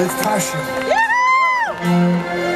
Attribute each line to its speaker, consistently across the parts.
Speaker 1: with passion. When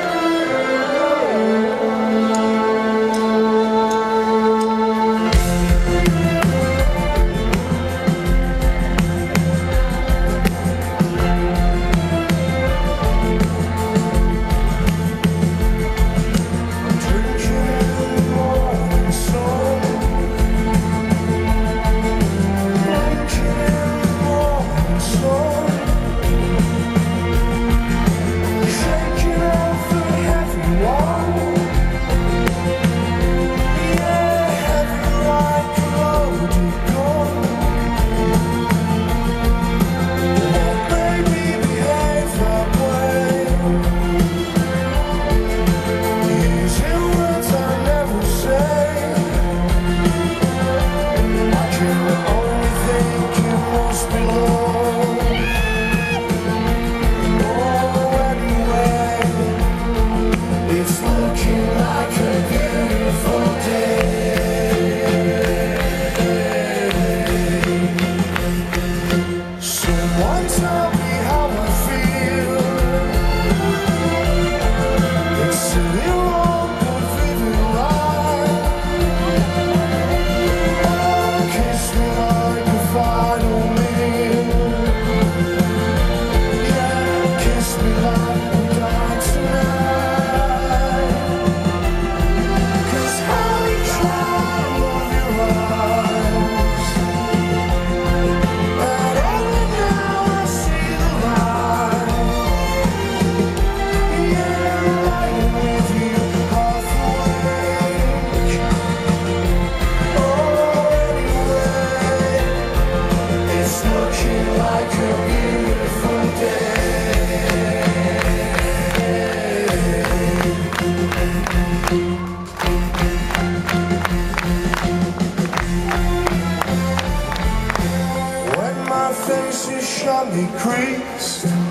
Speaker 1: is sharply creased